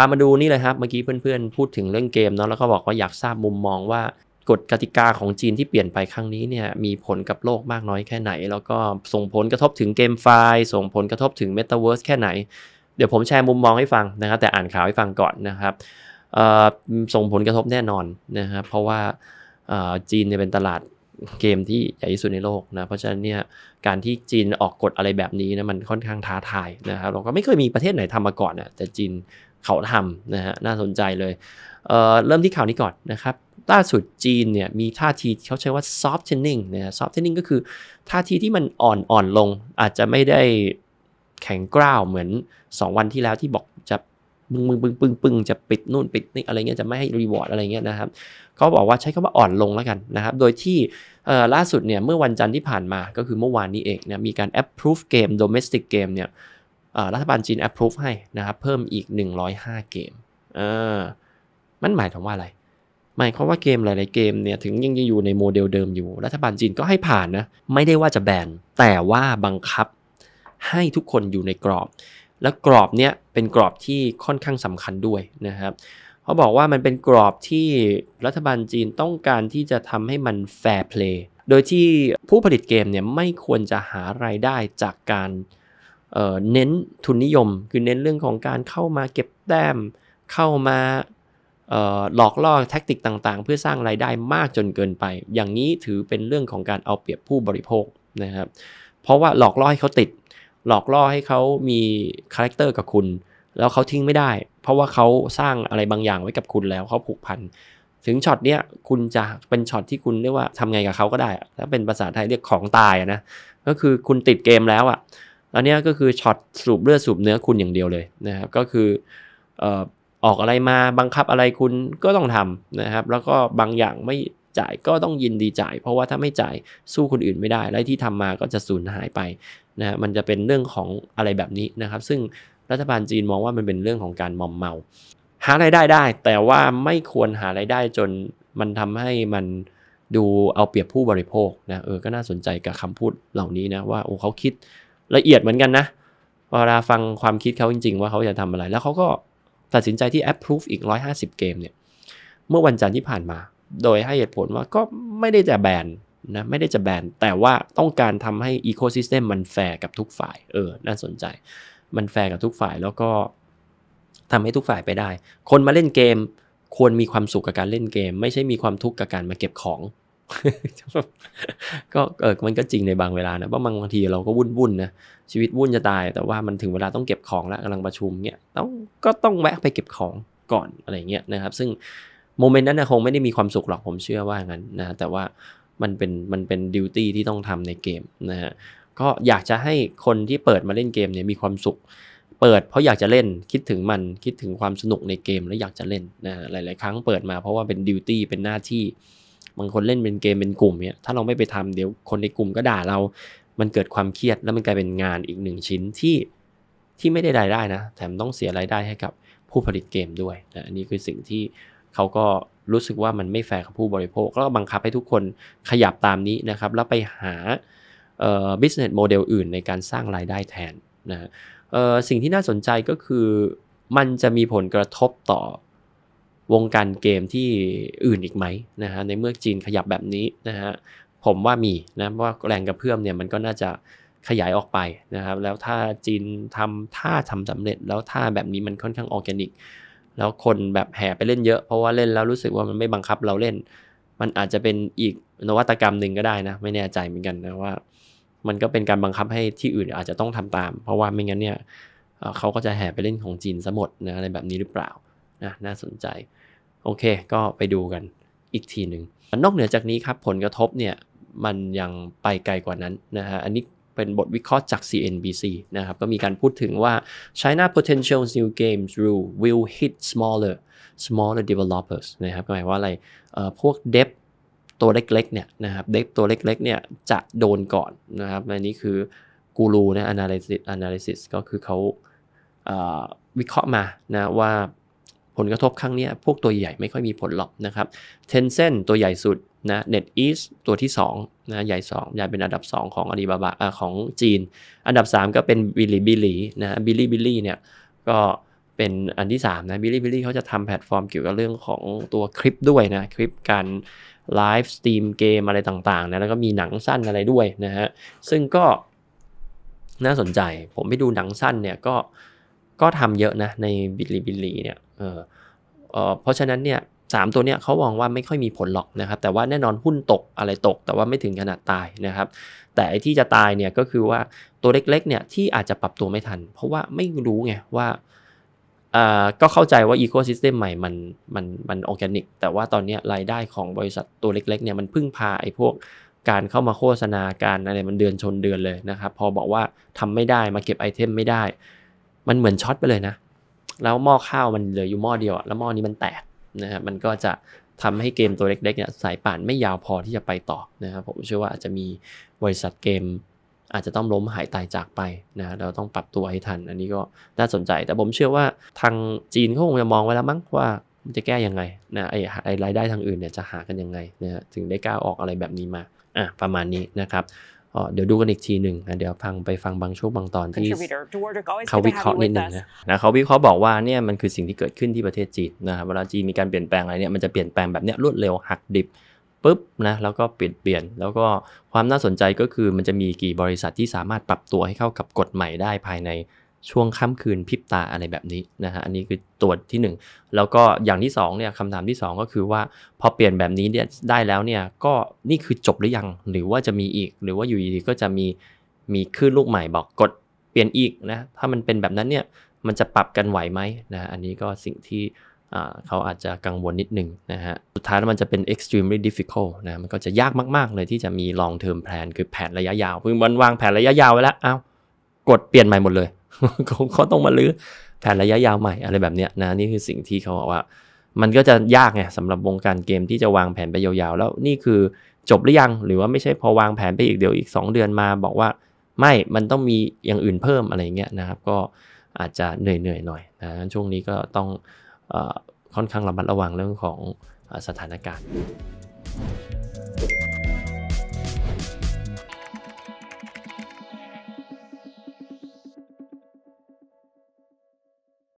พามาดูนี่เลยครับ เมื่อกี้เพื่อนๆ พูดถึงเรื่องเกมเนาะแล้วก็บอกว่าอยากทราบมุมมองว่ากฎกติกาของจีนที่เปลี่ยนไปครั้งนี้เนี่ยมีผลกับโลกมากน้อยแค่ไหน แล้วก็ส่งผลกระทบถึงเกมไฟล์ส่งผลกระทบถึง Metaverse แค่ไหน เดี๋ยวผมแชร์มุมมองให้ฟังนะครับแต่อ่านข่าวให้ฟังก่อนนะครับส่งผลกระทบแน่นอนนะครับเพราะว่าจีนเนี่ยเป็นตลาดเกมที่ใหญ่ที่สุดในโลกนะ เพราะฉะนั้นเนี่ยการที่จีนออกกฎอะไรแบบนี้นะมันค่อนข้างท้าทายนะครับเราก็ไม่เคยมีประเทศไหนทำมาก่อนนะแต่จีน เขาทำนะฮะน่าสนใจเลยเเริ่มที่ข่าวนี้ก่อนนะครับล่าสุดจีนเนี่ยมีท่าทีเขาใช้ว่า softening นะ softening ก็คือท่าทีที่มันอ่อนอ่อนลงอาจจะไม่ได้แข็งกร้าวเหมือน 2 วันที่แล้วที่บอกจะปึงปึงปึงปึงปึงจะปิดนู่นปิดนี่อะไรเงี้ยจะไม่ให้รีวอร์ดอะไรเงี้ยนะครับเขาบอกว่าใช้คำว่าอ่อนลงแล้วกันนะครับ โดยที่ล่าสุดเนี่ยเมื่อวันจันทร์ที่ผ่านมาก็คือเมื่อวานนี้เองเนี่ยมีการ approve เกม domestic game เนี่ย รัฐบาลจีน approve ให้นะครับเพิ่มอีก 105 เกมมันหมายถึงว่าอะไร หมายความว่าเกมหลายๆเกมเนี่ยถึงยังอยู่ในโมเดลเดิมอยู่ รัฐบาลจีนก็ให้ผ่านนะ ไม่ได้ว่าจะแบน แต่ว่าบังคับให้ทุกคนอยู่ในกรอบ และกรอบเนี้ยเป็นกรอบที่ค่อนข้างสำคัญด้วยนะครับเขาบอกว่ามันเป็นกรอบที่รัฐบาลจีนต้องการที่จะทำให้มัน fair play โดยที่ผู้ผลิตเกมเนี่ยไม่ควรจะหารายได้จากการ เน้นทุนนิยม คือเน้นเรื่องของการเข้ามาเก็บแต้ม เข้ามาหลอกล่อแท็กติกต่างๆ เพื่อสร้างรายได้มากจนเกินไป อย่างนี้ถือเป็นเรื่องของการเอาเปรียบผู้บริโภคนะครับ เพราะว่าหลอกล่อให้เขาติด หลอกล่อให้เขามี character กับคุณ แล้วเขาทิ้งไม่ได้ เพราะว่าเขาสร้างอะไรบางอย่างไว้กับคุณแล้วเขาผูกพัน ถึงช็อตเนี้ยคุณจะเป็นช็อตที่คุณเรียกว่าทำไงกับเขาก็ได้ ถ้าเป็นภาษาไทยเรียกของตายนะ ก็คือคุณติดเกมแล้วอะ่ะ อันนี้ก็คือช็อตสูบเลือดสูบเนื้อคุณอย่างเดียวเลยนะครับก็คือออกอะไรมาบังคับอะไรคุณก็ต้องทำนะครับ แล้วก็บางอย่างไม่จ่ายก็ต้องยินดีจ่าย เพราะว่าถ้าไม่จ่ายสู้คนอื่นไม่ได้ และที่ทำมาก็จะสูญหายไปนะมันจะเป็นเรื่องของอะไรแบบนี้นะครับ ซึ่งรัฐบาลจีนมองว่ามันเป็นเรื่องของการมอมเมา หารายได้ได้ แต่ว่าไม่ควรหารายได้จนมันทำให้มันดูเอาเปรียบผู้บริโภคนะเออก็น่าสนใจกับคำพูดเหล่านี้นะว่าโอ้เขาคิด ละเอียดเหมือนกันนะเวลาฟังความคิดเขาจริง ๆ ว่าเขาจะทำอะไร แล้วเขาก็ตัดสินใจที่ approve อีก 150 เกมเนี่ย เมื่อวันจันทร์ที่ผ่านมา โดยให้เหตุผลว่าก็ไม่ได้จะแบนนะไม่ได้จะแบน แต่ว่าต้องการทำให้ ecosystem มันแฟร์กับทุกฝ่าย เออ น่าสนใจ มันแฟร์กับทุกฝ่ายแล้วก็ทำให้ทุกฝ่ายไปได้ คนมาเล่นเกม ควรมีความสุขกับการเล่นเกม ไม่ใช่มีความทุกข์กับการมาเก็บของ ก็เออมันก็จริงในบางเวลานะเพราะบางทีเราก็วุ่นวุ่นนะชีวิตวุ่นจะตาย แต่ว่ามันถึงเวลาต้องเก็บของแล้วกำลังประชุมเนี่ยต้องก็ต้องแวะไปเก็บของก่อนอะไรเงี้ยนะครับ ซึ่ง moment นั้นนะคงไม่ได้มีความสุขหรอกผมเชื่อว่างั้นนะแต่ว่ามันเป็นมันเป็น duty ที่ต้องทำในเกมนะฮะก็อยากจะให้คนที่เปิดมาเล่นเกมเนี่ยมีความสุข เปิดเพราะอยากจะเล่นคิดถึงมันคิดถึงความสนุกในเกมแล้วอยากจะเล่นนะหลาย ๆ ครั้งเปิดมาเพราะว่าเป็น duty เป็นหน้าที่ บางคนเล่นเป็นเกมเป็นกลุ่มเนี่ยถ้าเราไม่ไปทำเดี๋ยวคนในกลุ่มก็ด่าเรา มันเกิดความเครียดแล้วมันกลายเป็นงานอีกหนึ่งชิ้นที่ที่ไม่ได้รายได้นะ แถมต้องเสียรายได้ให้กับผู้ผลิตเกมด้วยนะอันนี้คือสิ่งที่เขาก็รู้สึกว่ามันไม่แฟร์กับผู้บริโภค แล้วบังคับให้ทุกคนขยับตามนี้นะครับ แล้วไปหาเอ่อ business model อื่นในการสร้างรายได้แทนนะเอ่อสิ่งที่น่าสนใจก็คือมันจะมีผลกระทบต่อ วงการเกมที่อื่นอีกไหมนะฮะในเมื่อจีนขยับแบบนี้นะฮะผมว่ามีนะว่าแรงกระเพื่อมเนี่ยมันก็น่าจะขยายออกไปนะครับ แล้วถ้าจีนทำท่าทำสำเร็จ แล้วท่าแบบนี้มันค่อนข้างออร์แกนิก แล้วคนแบบแห่ไปเล่นเยอะเพราะว่าเล่นแล้วรู้สึกว่ามันไม่บังคับเราเล่น มันอาจจะเป็นอีกนวัตกรรมหนึ่งก็ได้นะ ไม่แน่ใจเหมือนกันนะว่า มันก็เป็นการบังคับให้ที่อื่นอาจจะต้องทำตาม เพราะว่าไม่งั้นเนี่ยเขาก็จะแห่ไปเล่นของจีนซะหมดนะอะไรแบบนี้หรือเปล่า นะน่าสนใจ โอเค ก็ไปดูกันอีกทีหนึ่งนอกเหนือจากนี้ครับผลกระทบเนี่ยมันยังไปไกลกว่านั้นนะฮะอันนี้เป็นบทวิเคราะห์จาก CNBC นะครับ ก็มีการพูดถึงว่า China potential new games rule will hit smaller smaller developers นะครับหมายว่าอะไรพวกเดฟตัวเล็กๆเนี่ยนะครับเดฟตัวเล็กๆเนี่ยจะโดนก่อนนะครับอันนี้คือกูรูนะ analysis analysis ก็คือเขาวิเคราะห์มานะว่า ผลกระทบครั้งนี้พวกตัวใหญ่ไม่ค่อยมีผลหรอกนะครับ Tencent ตัวใหญ่สุดนะ NetEase ตัวที่2นะใหญ่2ใหญ่เป็นอันดับ 2 ของอาลีบาบาของจีน อันดับ 3 ก็เป็นบิลิบิลีนะ Bilibili เนี่ยก็เป็นอันที่3นะ Bilibili เขาจะทำแพลตฟอร์มเกี่ยวกับเรื่องของตัวคลิปด้วยนะ คลิปการ live stream เกมอะไรต่างๆนะแล้วก็มีหนังสั้นอะไรด้วยนะฮะซึ่งก็น่าสนใจผมไปดูหนังสั้นเนี่ยก็ ก็ทำเยอะนะใน Bilibili เนี่ยเออเออเพราะฉะนั้นเนี่ยสามตัวเนี้ยเขามองว่าไม่ค่อยมีผลหรอกนะครับ แต่ว่าแน่นอนหุ้นตกอะไรตก แต่ว่าไม่ถึงขนาดตายนะครับ แต่ไอ้ที่จะตายเนี่ยก็คือว่าตัวเล็กๆเนี่ยที่อาจจะปรับตัวไม่ทัน เพราะว่าไม่รู้ไงว่าอ่าก็เข้าใจว่า ecosystem ใหม่มันมันมันออร์แกนิก แต่ว่าตอนนี้รายได้ของบริษัทตัวเล็กๆเนี่ยมันพึ่งพาไอ้พวกการเข้ามาโฆษณาการอะไรมันเดือนชนเดือนเลยนะครับ พอบอกว่าทำไม่ได้มาเก็บ item ไม่ได้ มันเหมือนช็อตไปเลยนะ แล้วหม้อข้าวมันเหลืออยู่หม้อเดียวแล้วหม้อนี้มันแตกนะครับมันก็จะทำให้เกมตัวเล็กๆเนี่ยสายป่านไม่ยาวพอที่จะไปต่อนะครับผมเชื่อว่าอาจจะมีบริษัทเกม อาจจะต้องล้มหายตายจากไปนะเราต้องปรับตัวให้ทัน อันนี้ก็น่าสนใจ แต่ผมเชื่อว่าทางจีนเขาคงจะมองไว้แล้วมั้งว่าจะแก้ยังไงนะไอ้ไอ้รายได้ทางอื่นเนี่ยจะหากันยังไงนะฮะถึงได้กล้าออกอะไรแบบนี้มาอะประมาณนี้นะครับ เดี๋ยวดูกันอีกทีหนึ่งนะเดี๋ยวฟังไปฟังบางช่วงบางตอนที่ contributor. Dwarduk, always เขา good วิ to เค have ราะห์ you นิด with นึง us. นะนะเขาวิเคราะห์บอกว่าเนี่ยมันคือสิ่งที่เกิดขึ้นที่ประเทศจีนนะครับเวลาจีนมีการเปลี่ยนแปลงอะไรเนี่ยมันจะเปลี่ยนแปลงแบบเนี้ยรวดเร็วหักดิบปุ๊บนะแล้วก็เปลี่ยนเปลี่ยน แล้วก็ความน่าสนใจก็คือมันจะมีกี่บริษัทที่สามารถปรับตัวให้เข้ากับกฎใหม่ได้ภายใน ช่วงค่ำคืนพิบตาอะไรแบบนี้นะฮะอันนี้คือตัวจที่หนึ่งแล้วก็อย่างที่สองเนี่ยคำถามที่สองก็คือว่าพอเปลี่ยนแบบนี้เนี่ยได้แล้วเนี่ยก็นี่คือจบหรือยังหรือว่าจะมีอีก หรือว่าอยู่ดีก็จะมีมีคลื่นลูกใหม่บอกกดเปลี่ยนอีกนะถ้ามันเป็นแบบนั้นเนี่ยมันจะปรับกันไหวไหมนะอันนี้ก็สิ่งที่เขาอาจจะกังวลนิดนึงนะฮะ สุดท้ายมันจะเป็น extremely difficult นะ มันก็จะยากมากๆเลยที่จะมี long term plan คือแผนระยะยาวคือมันวางแผนระยะยาวไว้แล้ว เอ้ากดเปลี่ยนใหม่หมดเลย เขาต้องมาลื้อแผนระยะยาวใหม่อะไรแบบเนี้ยนะนี่คือสิ่งที่เขาบอกว่า มันก็จะยากไงสำหรับวงการเกมที่จะวางแผนไปยาวๆ แล้วนี่คือจบหรือยังหรือว่าไม่ใช่พอวางแผนไปอีกเดี๋ยวอีก 2 เดือนมาบอกว่า ไม่มันต้องมีอย่างอื่นเพิ่มอะไรเงี้ยนะครับ ก็อาจจะเหนื่อยๆหน่อยนะช่วงนี้ก็ต้องอค่อนข้างระมัดระวังเรื่องของอสถานการณ์